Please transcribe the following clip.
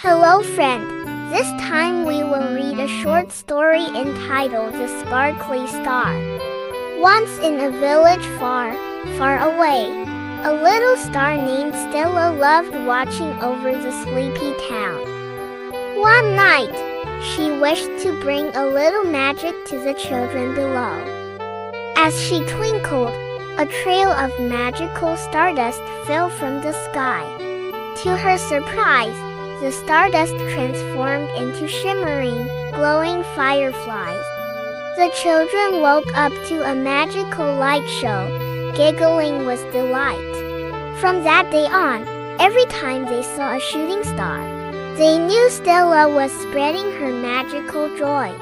Hello, friend. This time we will read a short story entitled The Sparkly Star. Once in a village far, far away, a little star named Stella loved watching over the sleepy town. One night, she wished to bring a little magic to the children below. As she twinkled, a trail of magical stardust fell from the sky. To her surprise, the stardust transformed into shimmering, glowing fireflies. The children woke up to a magical light show, giggling with delight. From that day on, every time they saw a shooting star, they knew Stella was spreading her magical joy.